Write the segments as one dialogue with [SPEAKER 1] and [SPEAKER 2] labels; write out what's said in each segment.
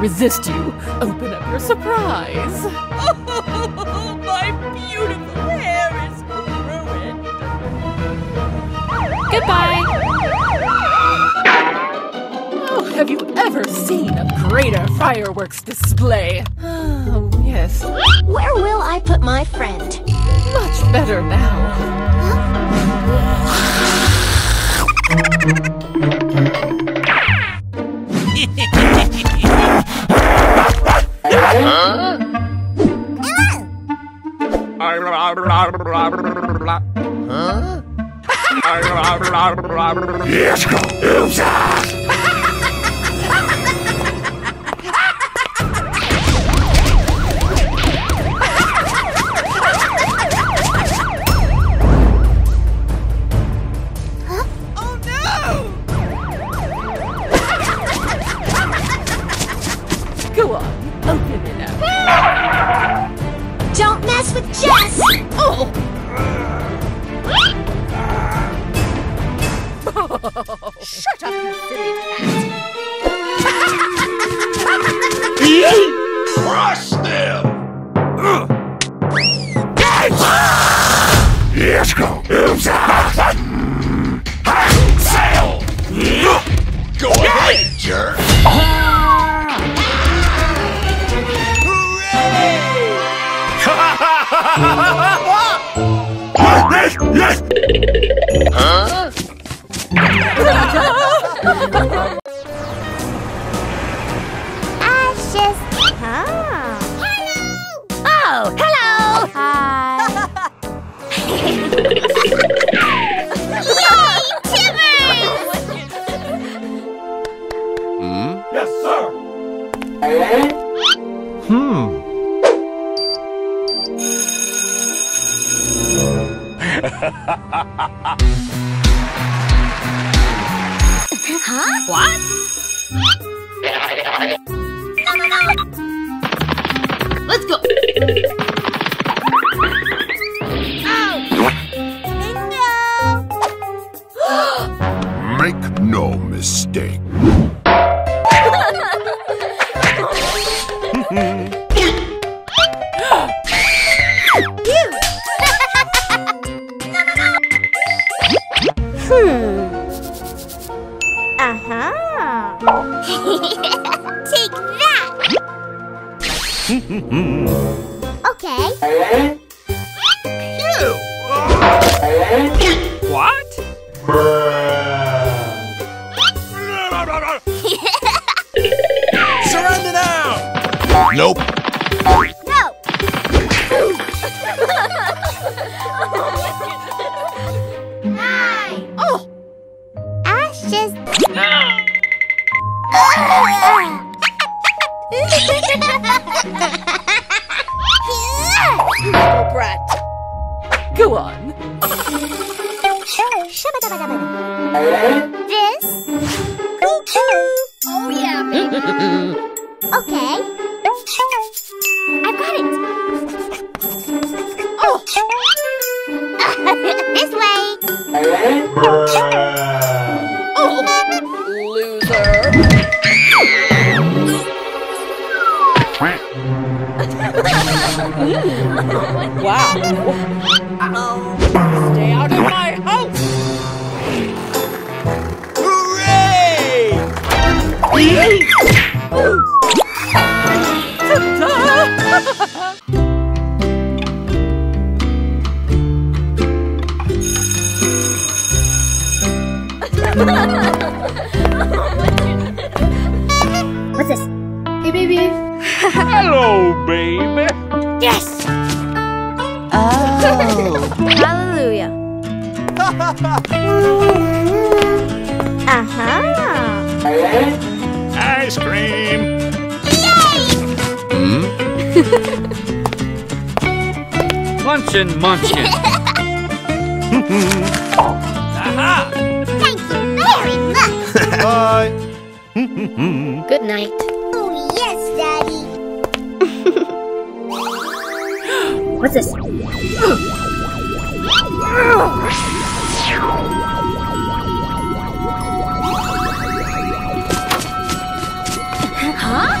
[SPEAKER 1] can't resist you. Open up your surprise.
[SPEAKER 2] Oh, My beautiful hair is ruined.
[SPEAKER 1] Goodbye. Oh, have you ever seen a greater fireworks display? Oh, yes.
[SPEAKER 3] Where will I put my friend?
[SPEAKER 1] Much better now.
[SPEAKER 4] Let's go. Ah. Jerk! Yes, yes!
[SPEAKER 3] Ashes. 哈？哈哈哈哈
[SPEAKER 4] 哈哈哈
[SPEAKER 3] 哈哈 Take that! okay.
[SPEAKER 5] What? Surrender now!
[SPEAKER 4] Nope.
[SPEAKER 3] No! Nine!
[SPEAKER 1] Oh!
[SPEAKER 3] Ashes!
[SPEAKER 2] Little brat.
[SPEAKER 1] Go on.
[SPEAKER 3] this?
[SPEAKER 2] Oh yeah, baby.
[SPEAKER 3] Okay. I've got it.
[SPEAKER 1] Oh!
[SPEAKER 3] this way.
[SPEAKER 1] Wow! Stay out of my house!
[SPEAKER 3] What's
[SPEAKER 5] Aha!
[SPEAKER 3] Thank you very much.
[SPEAKER 5] Bye.
[SPEAKER 3] Good night. Oh, yes, Daddy. What's this? huh?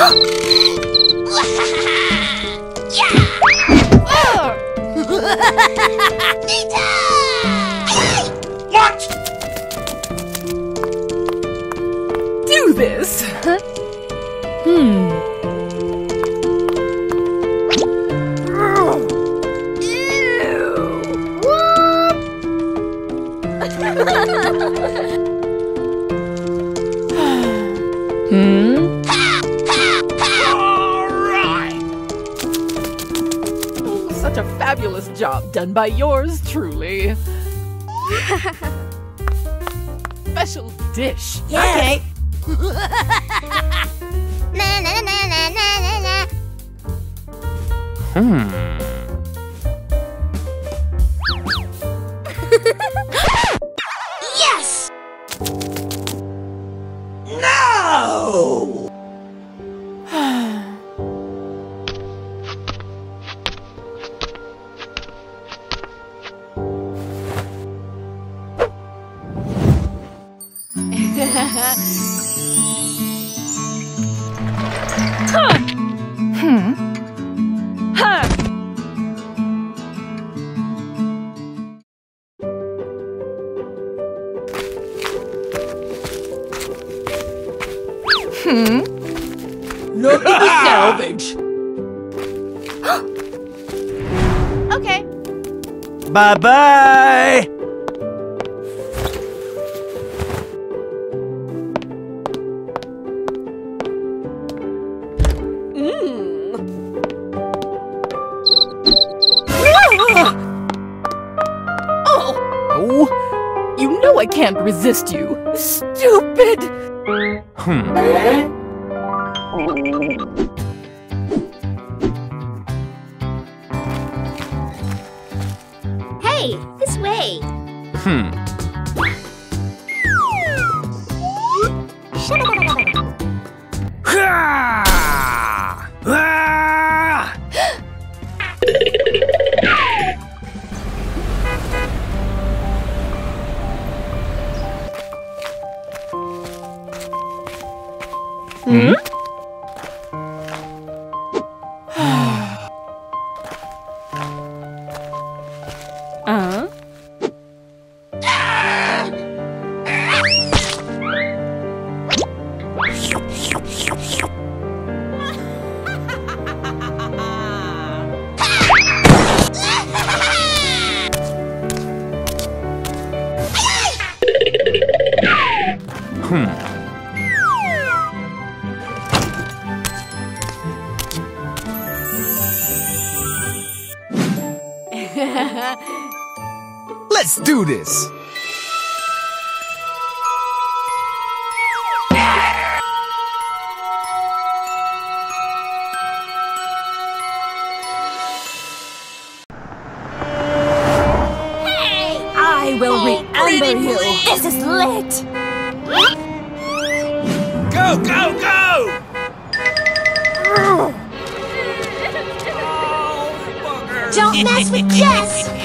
[SPEAKER 1] 야! done by yours truly. Special dish.
[SPEAKER 2] Okay.
[SPEAKER 3] Na na na na
[SPEAKER 6] Bye bye. Mm.
[SPEAKER 1] Oh. oh, you know I can't resist you. Stupid!
[SPEAKER 3] Hey,
[SPEAKER 6] Hmm. Do this.
[SPEAKER 1] I will remember you. This is lit.
[SPEAKER 6] Go, go, go!
[SPEAKER 3] Don't mess with Jess!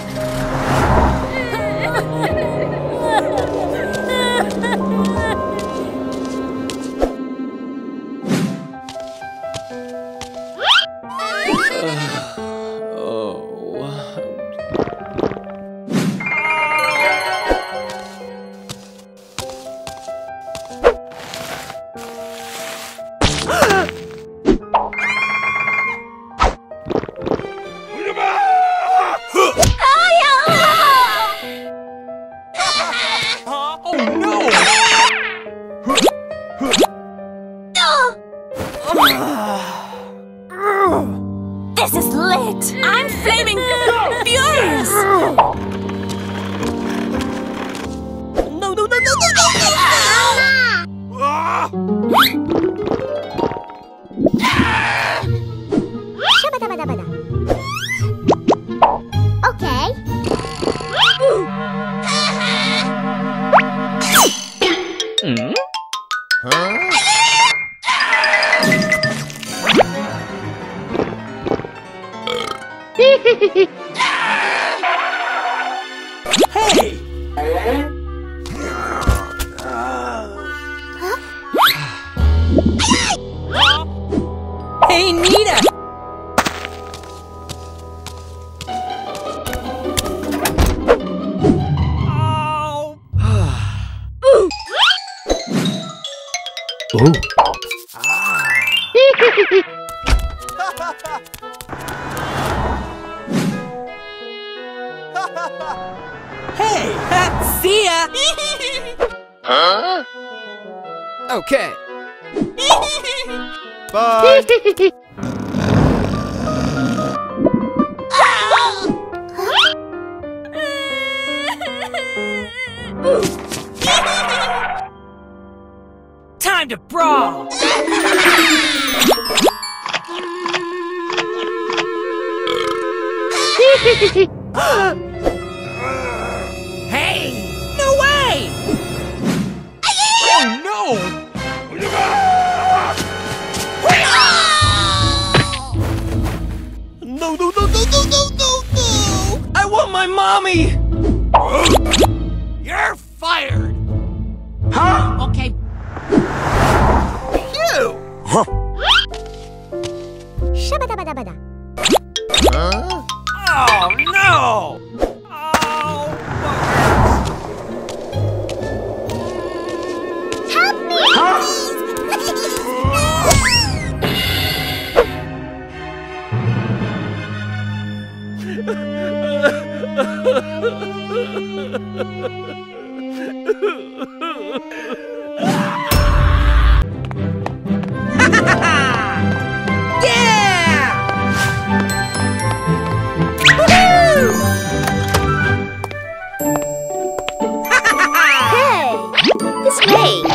[SPEAKER 3] Oh.
[SPEAKER 2] hey! See ya!
[SPEAKER 6] Okay. Bye!
[SPEAKER 3] Time to brawl! hey! No way!
[SPEAKER 6] Oh no!
[SPEAKER 3] No, no, no, no, no, no, no, no! I want my mommy!
[SPEAKER 6] You're fired!
[SPEAKER 3] Okay.
[SPEAKER 1] This